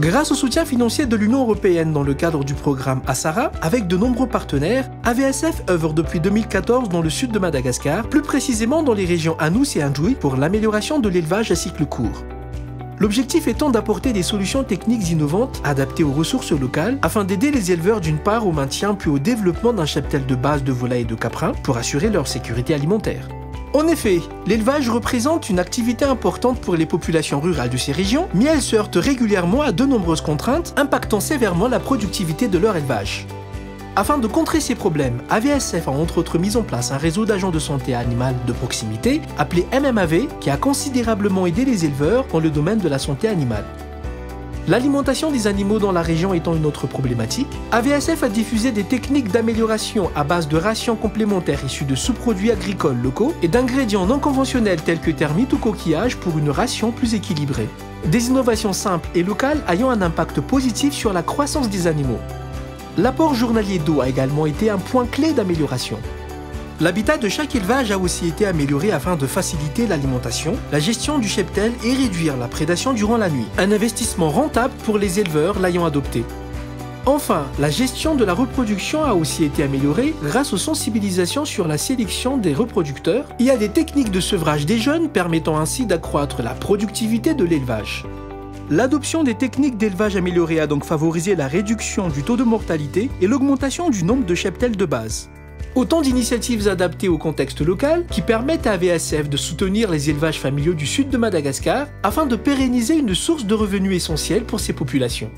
Grâce au soutien financier de l'Union européenne dans le cadre du programme Assara, avec de nombreux partenaires, AVSF œuvre depuis 2014 dans le sud de Madagascar, plus précisément dans les régions Anous et Anjoui, pour l'amélioration de l'élevage à cycle court. L'objectif étant d'apporter des solutions techniques innovantes adaptées aux ressources locales afin d'aider les éleveurs d'une part au maintien puis au développement d'un cheptel de base de volailles et de caprins pour assurer leur sécurité alimentaire. En effet, l'élevage représente une activité importante pour les populations rurales de ces régions, mais elle se heurte régulièrement à de nombreuses contraintes impactant sévèrement la productivité de leur élevage. Afin de contrer ces problèmes, AVSF a entre autres mis en place un réseau d'agents de santé animale de proximité, appelé MMAV, qui a considérablement aidé les éleveurs dans le domaine de la santé animale. L'alimentation des animaux dans la région étant une autre problématique, AVSF a diffusé des techniques d'amélioration à base de rations complémentaires issues de sous-produits agricoles locaux et d'ingrédients non conventionnels tels que termites ou coquillages pour une ration plus équilibrée. Des innovations simples et locales ayant un impact positif sur la croissance des animaux. L'apport journalier d'eau a également été un point clé d'amélioration. L'habitat de chaque élevage a aussi été amélioré afin de faciliter l'alimentation, la gestion du cheptel et réduire la prédation durant la nuit. Un investissement rentable pour les éleveurs l'ayant adopté. Enfin, la gestion de la reproduction a aussi été améliorée grâce aux sensibilisations sur la sélection des reproducteurs et à des techniques de sevrage des jeunes permettant ainsi d'accroître la productivité de l'élevage. L'adoption des techniques d'élevage améliorées a donc favorisé la réduction du taux de mortalité et l'augmentation du nombre de cheptels de base. Autant d'initiatives adaptées au contexte local qui permettent à VSF de soutenir les élevages familiaux du sud de Madagascar afin de pérenniser une source de revenus essentielle pour ces populations.